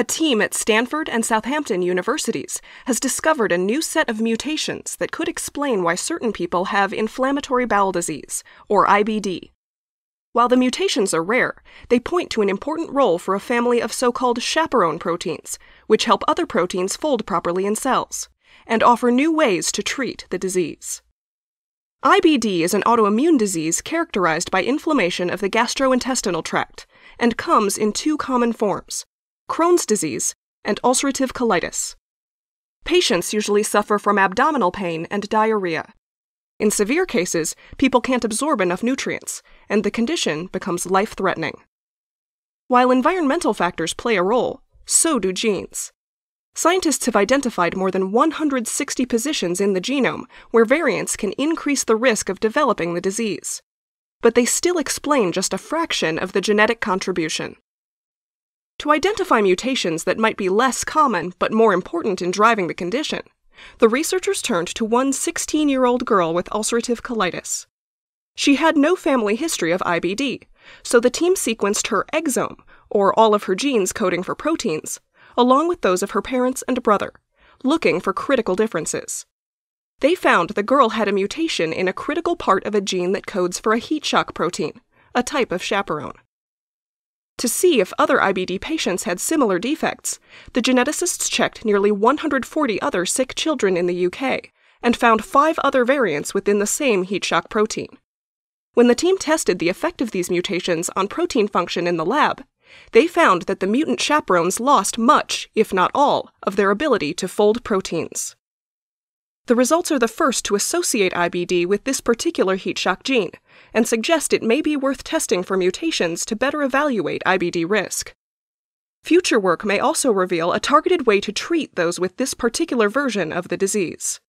A team at Stanford and Southampton universities has discovered a new set of mutations that could explain why certain people have inflammatory bowel disease, or IBD. While the mutations are rare, they point to an important role for a family of so called chaperone proteins, which help other proteins fold properly in cells, and offer new ways to treat the disease. IBD is an autoimmune disease characterized by inflammation of the gastrointestinal tract and comes in two common forms Crohn's disease and ulcerative colitis. Patients usually suffer from abdominal pain and diarrhea. In severe cases, people can't absorb enough nutrients, and the condition becomes life threatening. While environmental factors play a role, so do genes. Scientists have identified more than 160 positions in the genome where variants can increase the risk of developing the disease. But they still explain just a fraction of the genetic contribution. To identify mutations that might be less common but more important in driving the condition, the researchers turned to one 16 year old girl with ulcerative colitis. She had no family history of IBD, so the team sequenced her exome, or all of her genes coding for proteins, along with those of her parents and brother, looking for critical differences. They found the girl had a mutation in a critical part of a gene that codes for a heat shock protein, a type of chaperone. To see if other IBD patients had similar defects, the geneticists checked nearly 140 other sick children in the UK and found five other variants within the same heat shock protein. When the team tested the effect of these mutations on protein function in the lab, they found that the mutant chaperones lost much, if not all, of their ability to fold proteins. The results are the first to associate IBD with this particular heat shock gene and suggest it may be worth testing for mutations to better evaluate IBD risk. Future work may also reveal a targeted way to treat those with this particular version of the disease.